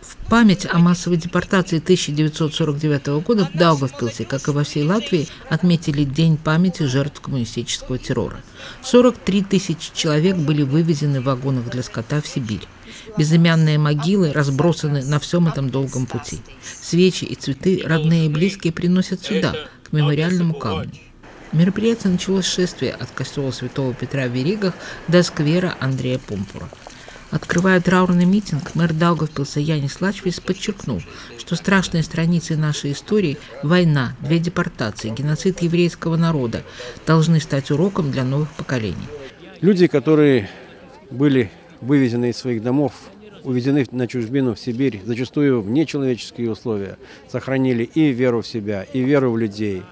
В память о массовой депортации 1949 года в Даугавпилсе, как и во всей Латвии, отметили День памяти жертв коммунистического террора. 43 тысячи человек были вывезены в вагонах для скота в Сибирь. Безымянные могилы разбросаны на всем этом долгом пути. Свечи и цветы родные и близкие приносят сюда, к мемориальному камню. Мероприятие началось с шествия от костела Святого Петра в Веригах до сквера Андрея Пумпура. Открывая траурный митинг, мэр Даугавпилса Янис Лачвис подчеркнул, что страшные страницы нашей истории – война, две депортации, геноцид еврейского народа – должны стать уроком для новых поколений. Люди, которые были вывезены из своих домов, увезены на чужбину в Сибирь, зачастую в нечеловеческие условия, сохранили и веру в себя, и веру в людей,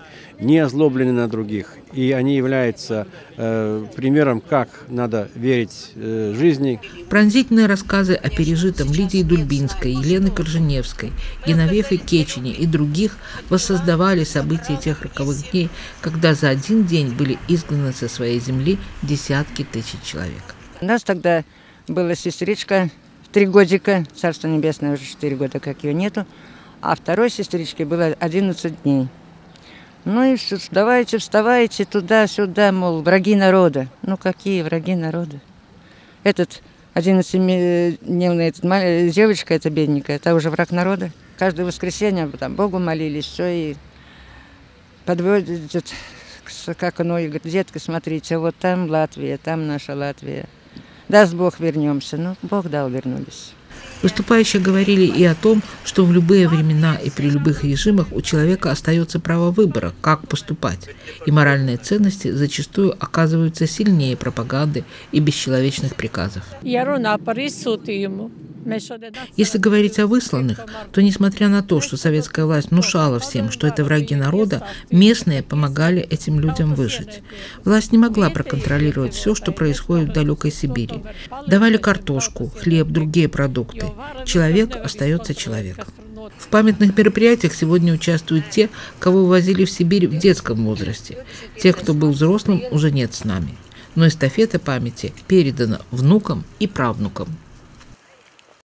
не озлоблены на других. И они являются э, примером, как надо верить э, жизни. Пронзительные рассказы о пережитом Лидии Дульбинской, Елены Корженевской, Геновефе Кечине и других воссоздавали события тех роковых дней, когда за один день были изгнаны со своей земли десятки тысяч человек. У нас тогда была сестричка, три годика, Царство Небесное уже четыре года, как ее нету, а второй сестричке было 11 дней. Ну и все, давайте, вставайте туда-сюда, мол, враги народа. Ну какие враги народа? Этот 11-дневная этот, девочка, эта бедненькая, это уже враг народа. Каждое воскресенье там Богу молились, все, и подводят, как оно, и говорит, детка, смотрите, вот там Латвия, там наша Латвия. Даст Бог, вернемся. Ну, Бог дал, вернулись. Выступающие говорили и о том, что в любые времена и при любых режимах у человека остается право выбора, как поступать, и моральные ценности зачастую оказываются сильнее пропаганды и бесчеловечных приказов. Если говорить о высланных, то несмотря на то, что советская власть внушала всем, что это враги народа, местные помогали этим людям выжить. Власть не могла проконтролировать все, что происходит в далекой Сибири. Давали картошку, хлеб, другие продукты. Человек остается человеком. В памятных мероприятиях сегодня участвуют те, кого увозили в Сибирь в детском возрасте. Тех, кто был взрослым, уже нет с нами. Но эстафета памяти передана внукам и правнукам.